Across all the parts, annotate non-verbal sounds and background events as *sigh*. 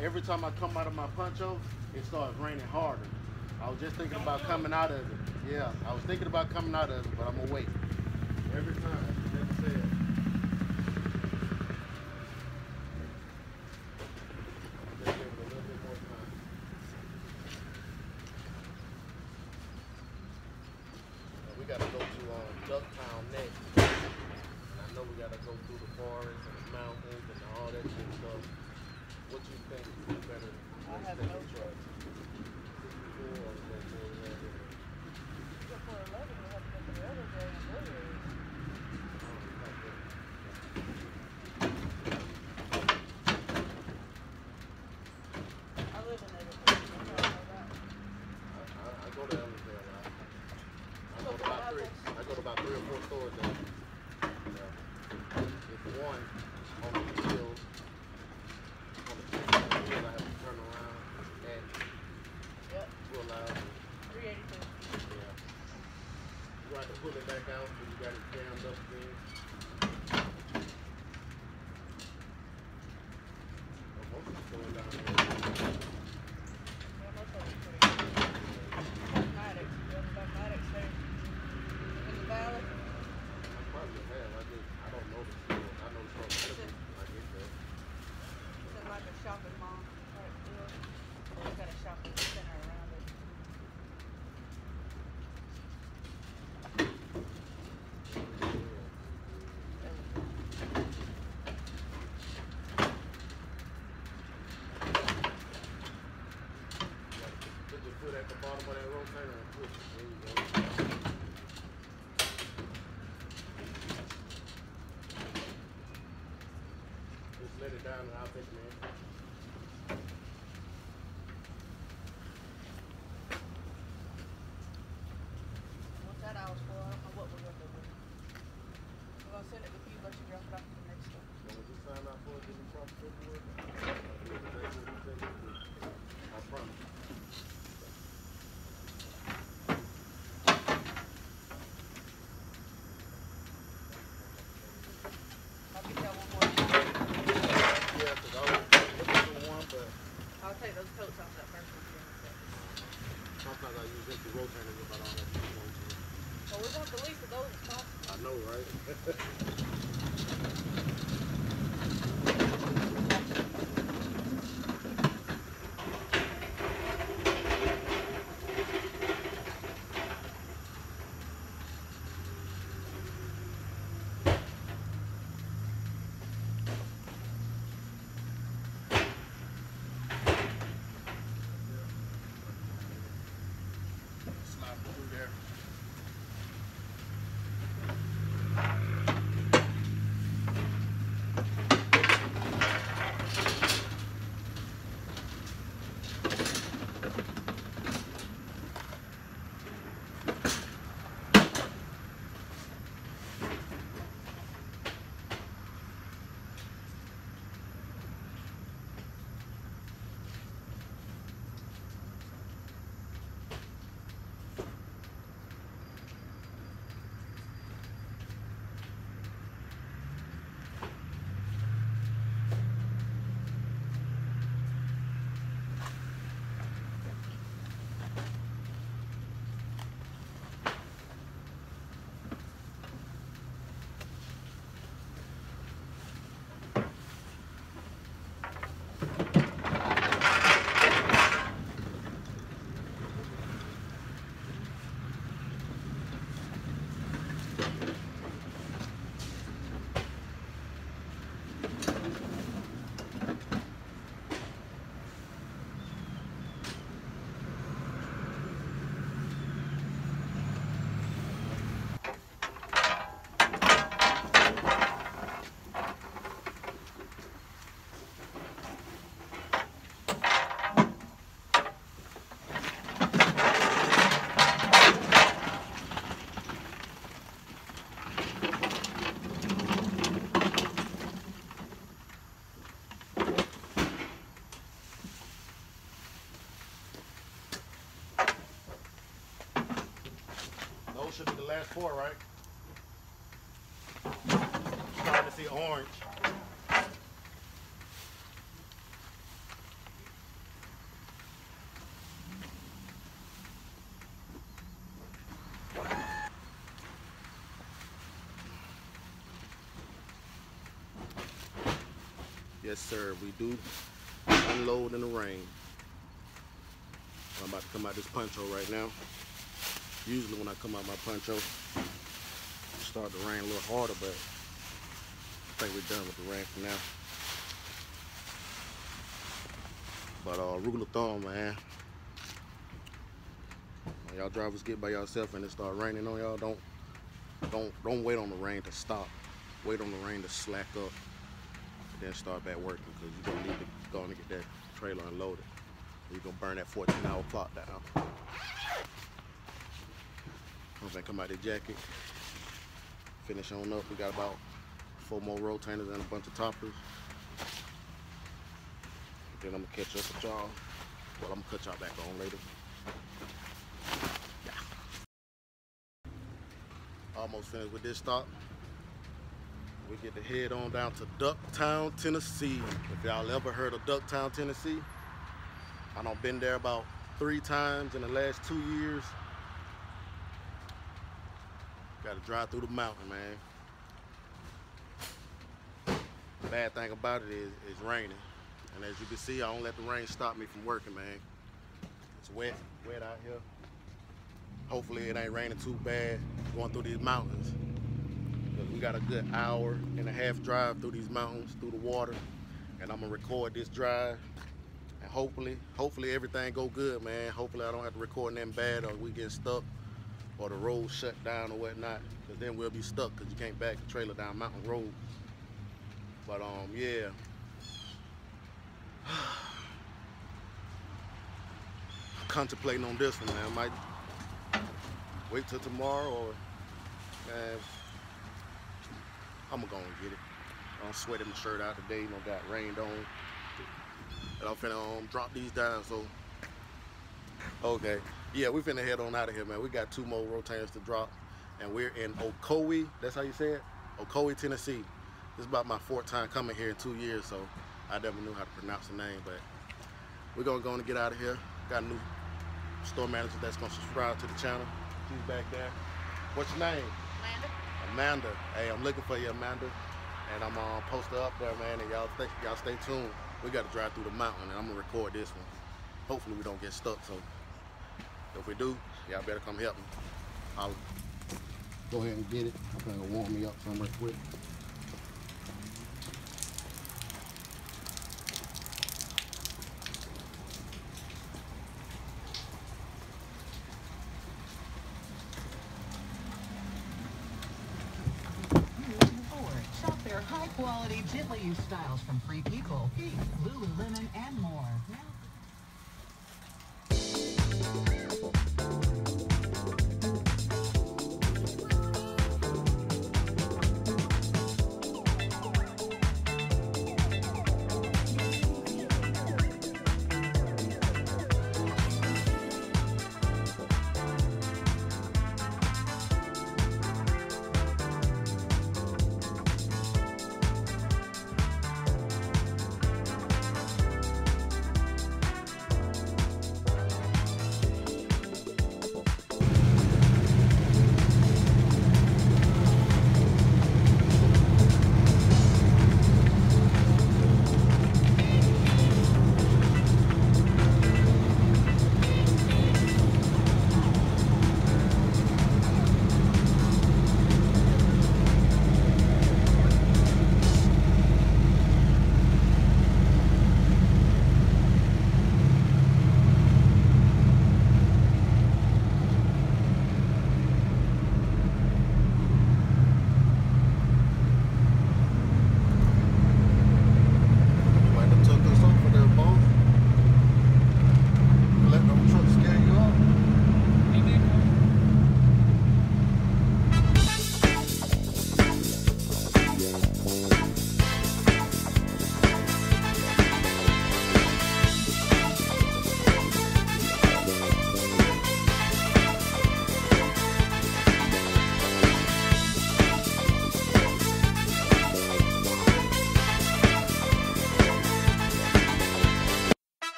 every time I come out of my poncho, it starts raining harder. I was just thinking about coming out of it. Yeah, I was thinking about coming out of it, but I'm gonna wait. Every time, never said. Four, right? Starting to see orange. Yes, sir. We do unload in the rain. I'm about to come out this punch hole right now. Usually when I come out my poncho, it start to rain a little harder, but I think we're done with the rain for now. But uh, rule of thumb, man. When y'all drivers get by yourself and it start raining on y'all, don't don't don't wait on the rain to stop. Wait on the rain to slack up then start back working because you're gonna need to go and get that trailer unloaded. You're gonna burn that 14 hour clock down. I'm gonna come out the jacket, finish on up. We got about four more rotators and a bunch of toppers. Then I'm gonna catch up with y'all. Well, I'm gonna cut y'all back on later. Yeah. Almost finished with this stop we get to head on down to Ducktown, Tennessee. If y'all ever heard of Ducktown, Tennessee, I done been there about three times in the last two years. Got to drive through the mountain, man. Bad thing about it is it's raining. And as you can see, I don't let the rain stop me from working, man. It's wet, wet out here. Hopefully it ain't raining too bad going through these mountains we got a good hour and a half drive through these mountains, through the water. And I'm gonna record this drive. And hopefully, hopefully everything go good, man. Hopefully I don't have to record nothing bad or we get stuck or the road shut down or whatnot. Cause then we'll be stuck cause you can't back the trailer down mountain road. But um, yeah. *sighs* Contemplating on this one, man. I might wait till tomorrow or man, I'm gonna go and get it. I'm sweating my shirt out today, you know, got rained on. And I'm finna um, drop these down, so. Okay, yeah, we finna head on out of here, man. We got two more rotators to drop, and we're in Ocoee, that's how you say it? Ocoee, Tennessee. This is about my fourth time coming here in two years, so I never knew how to pronounce the name, but we're gonna go and get out of here. Got a new store manager that's gonna subscribe to the channel. She's back there. What's your name? Amanda. Amanda. Hey, I'm looking for you, Amanda. And I'm gonna uh, posted up there, man. And y'all stay, y'all stay tuned. We got to drive through the mountain, and I'm gonna record this one. Hopefully, we don't get stuck. So, if we do, y'all better come help me. I'll go ahead and get it. I'm gonna warm me up somewhere quick. Shop their high quality, gently used styles from Free People, Peak, Lululemon, and more.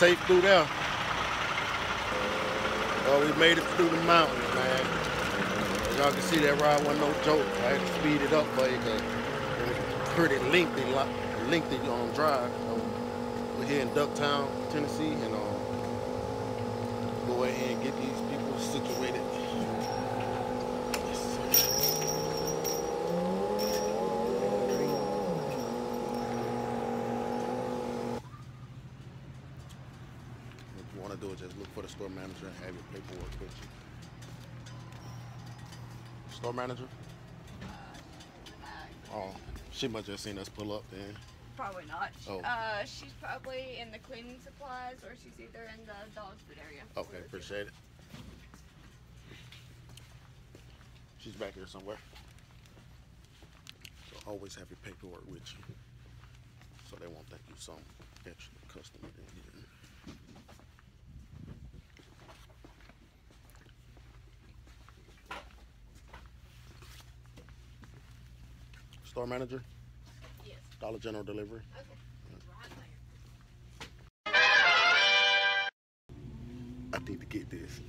Safe through there. Well, we made it through the mountains, man. As y'all can see, that ride wasn't no joke. I had to speed it up for you because it was pretty lengthy, lengthy um, drive. Um, we're here in Ducktown, Tennessee, and um, go ahead and get these people situated. What you want to do is just look for the store manager and have your paperwork with you. Store manager? Oh, she must have seen us pull up then. Probably not. Oh. Uh, she's probably in the cleaning supplies, or she's either in the dog food area. Okay, appreciate it. She's back here somewhere. So always have your paperwork with you. So they won't think you some extra customer in here. Store manager, Yes. Dollar General delivery. Okay. Right. I need to get this.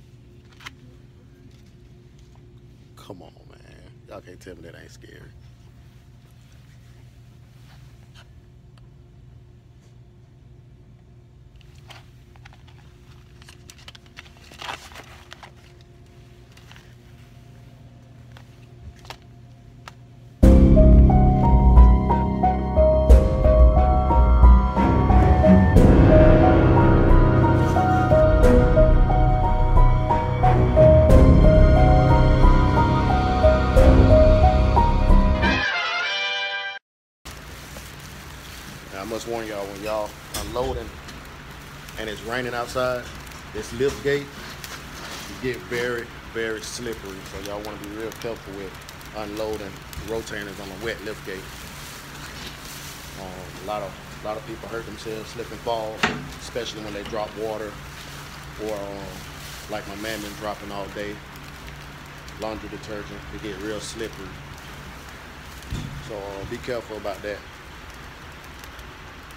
Come on, man. Y'all can't tell me that ain't scary. Raining outside, this lift gate, you get very, very slippery. So y'all want to be real careful with unloading rotators on a wet lift gate. Um, a lot of a lot of people hurt themselves, slip and fall, especially when they drop water or um, like my man been dropping all day. Laundry detergent, it get real slippery. So uh, be careful about that.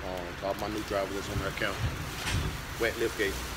Um, all my new drivers on their account. Wet lift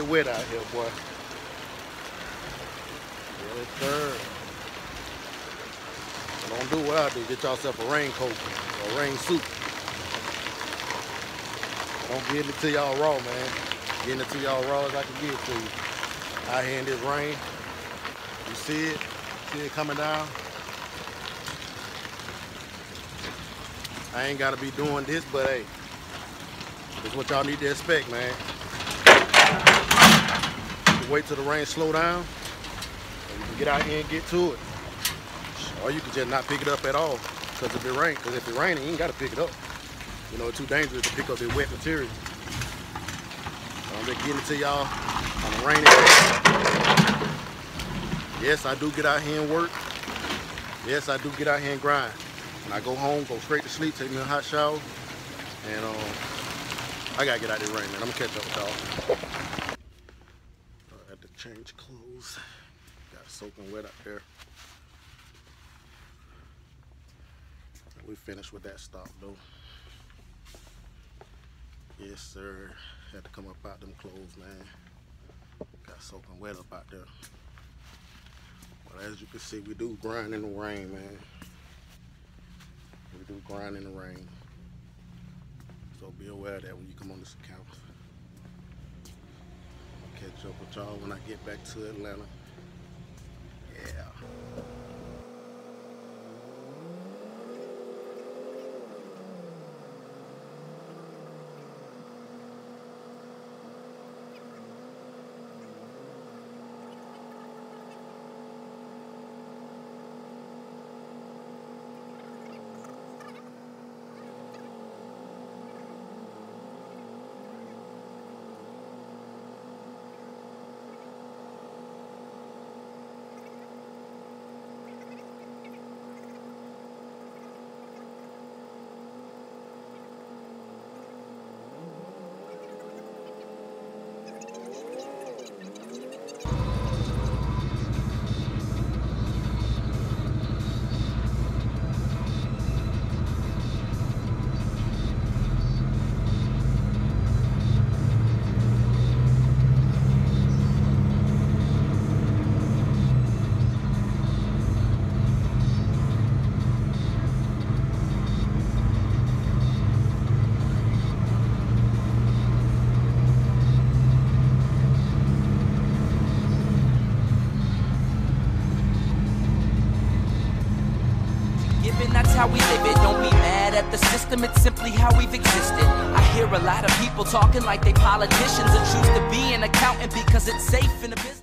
get wet out here, boy. Yes, sir. Don't do what I do. Get yourself a raincoat or a rain suit. Don't get it to y'all raw, man. Getting it to y'all raw as I can get it to you. Out here in this rain, you see it? See it coming down? I ain't gotta be doing this, but hey, it's what y'all need to expect, man. Wait till the rain slow down, and you can get out here and get to it. Or you can just not pick it up at all. Because if it rain, because if it raining, you ain't gotta pick it up. You know, it's too dangerous to pick up that wet material. So I'm just getting it to y'all on a rainy day. Yes, I do get out here and work. Yes, I do get out here and grind. And I go home, go straight to sleep, take me a hot shower, and um, I gotta get out of there rain, man. I'm gonna catch up with y'all. I had to change clothes. Got soaking wet up there. We finished with that stop though. Yes, sir. Had to come up out them clothes, man. Got soaking wet up out there. But as you can see, we do grind in the rain, man. We do grind in the rain. So be aware of that when you come on this account. I'll catch up with y'all when I get back to Atlanta. Simply how we've existed. I hear a lot of people talking like they politicians and choose to be an accountant because it's safe in the business.